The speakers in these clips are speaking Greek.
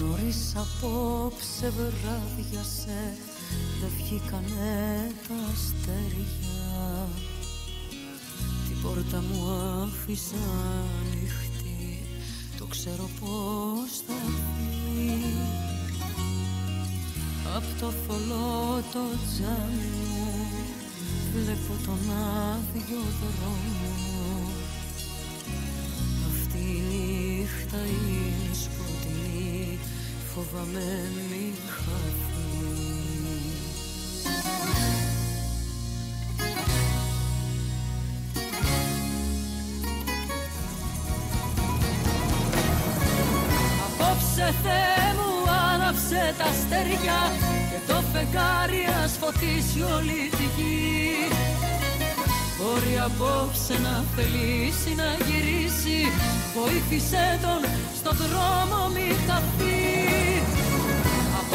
Νωρίς απόψε βράδιασε Δε βγήκανε τα αστέρια. Την πόρτα μου άφησα ανοιχτή Το ξέρω πως θα βγει Απ' το θολό το τζάμι μου Βλέπω τον άδειο δρόμο. Αυτή η νύχτα είναι σκοτεινή Φοβάμαι μη χαθεί Απόψε Θεέ μου άναψε τα αστέρια και το φεγγάρι ας φωτίσει όλη τη γη. Μπορεί απόψε να θελήσει να γυρίσει Βοήθησέ τον στο δρόμο μη χαθεί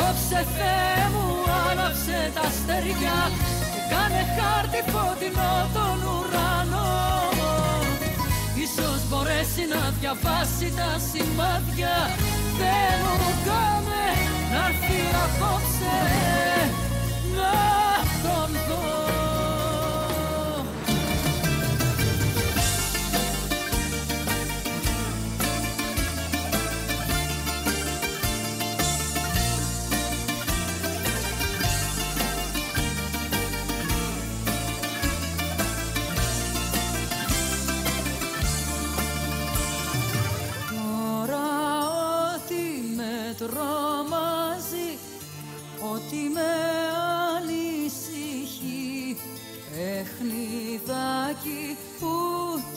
Απόψε Θεέ μου άναψε τα αστέρια. Και κάνε χάρτη φωτεινό τον ουρανό. Ίσως μπορέσει να διαβάσει τα σημάδια. Δεν μου παιχνιδάκι που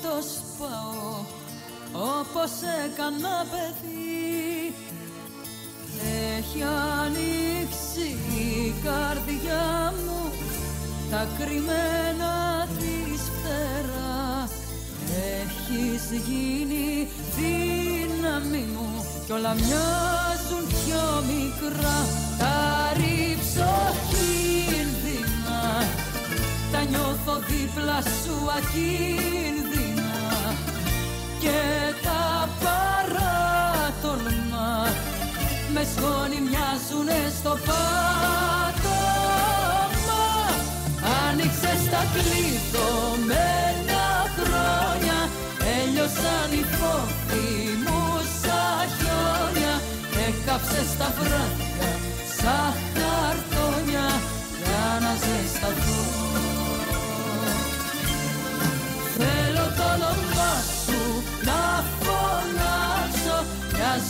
το σπάω όπως έκανα παιδί. Έχει ανοίξει η καρδιά μου τα κρυμμένα της φτερά. Έχεις γίνει δύναμη μου κι όλα μοιάζουν πιο μικρά σου ακίνδυνα Και τα παράτολμα Με σκόνη μοιάζουνε στο πάτωμα. Άνοιξες τα κλειδωμένα χρόνια Έλειωσαν οι φόβοι μου σαν χιόνια Έκαψε τα βράδια σαν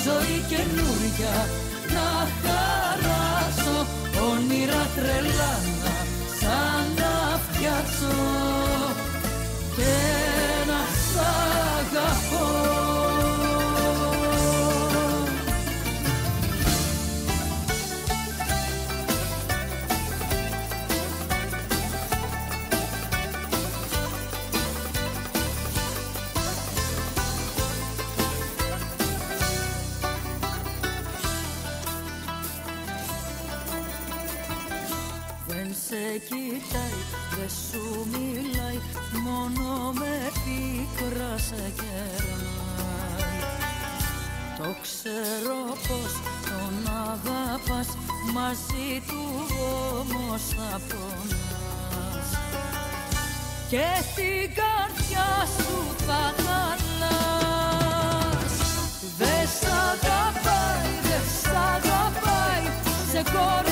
ζωή καινούρια. Να χαράσω όνειρα τρελά σε κοιτάει, δεν σου μιλάει Μόνο με πίκρα σε κερνάει. Το ξέρω πως τον αγαπάς Μαζί του όμως θα πονάς Και την καρδιά σου θα χαλάς Δεν σ' αγαπάει, δεν σ' αγαπάει Σε κορ